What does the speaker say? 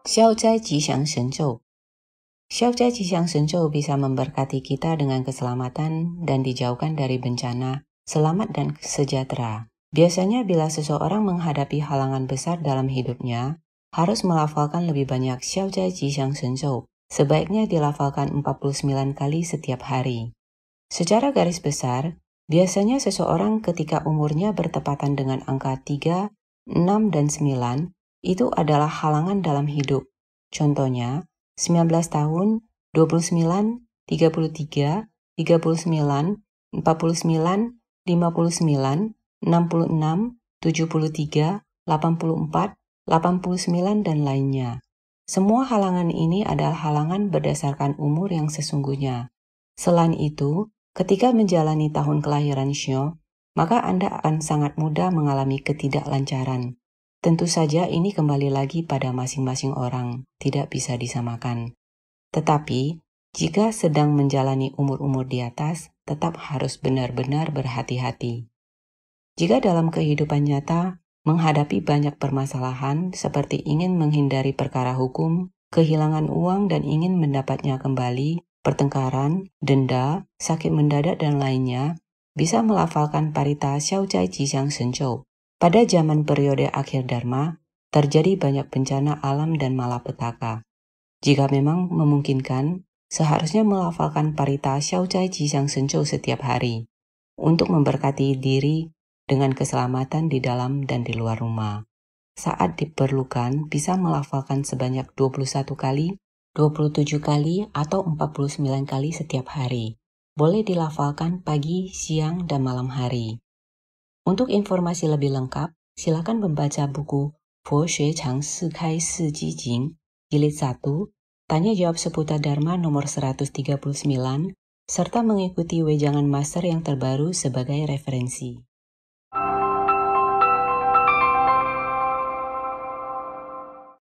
Shen Zhou Xiao Zai Jixiang Shen Zhou bisa memberkati kita dengan keselamatan dan dijauhkan dari bencana, selamat dan sejahtera. Biasanya bila seseorang menghadapi halangan besar dalam hidupnya, harus melafalkan lebih banyak Xiao Zai Jixiang Shen Zhou. Sebaiknya dilafalkan 49 kali setiap hari. Secara garis besar, Biasanya seseorang ketika umurnya bertepatan dengan angka 3, 6, dan 9 itu adalah halangan dalam hidup. Contohnya, 19 tahun, 29, 33, 39, 49, 59, 66, 73, 84, 89, dan lainnya. Semua halangan ini adalah halangan berdasarkan umur yang sesungguhnya. Selain itu, Ketika menjalani tahun kelahiran Shio, maka Anda akan sangat mudah mengalami ketidaklancaran. Tentu saja ini kembali lagi pada masing-masing orang, tidak bisa disamakan. Tetapi, jika sedang menjalani umur-umur di atas, tetap harus benar-benar berhati-hati. Jika dalam kehidupan nyata menghadapi banyak permasalahan seperti ingin menghindari perkara hukum, kehilangan uang dan ingin mendapatnya kembali, pertengkaran, denda, sakit mendadak dan lainnya, bisa melafalkan parita Xiao Zai Jixiang Shenzhou. Pada zaman periode akhir Dharma, terjadi banyak bencana alam dan malapetaka. Jika memang memungkinkan, seharusnya melafalkan parita Xiao Zai Jixiang Shenzhou setiap hari untuk memberkati diri dengan keselamatan di dalam dan di luar rumah. Saat diperlukan, bisa melafalkan sebanyak 21 kali 27 kali atau 49 kali setiap hari. Boleh dilafalkan pagi, siang, dan malam hari. Untuk informasi lebih lengkap, silakan membaca buku Fo Xue Chang Si Kai Si Ji Jing, jilid 1, tanya jawab seputar Dharma nomor 139, serta mengikuti wejangan master yang terbaru sebagai referensi.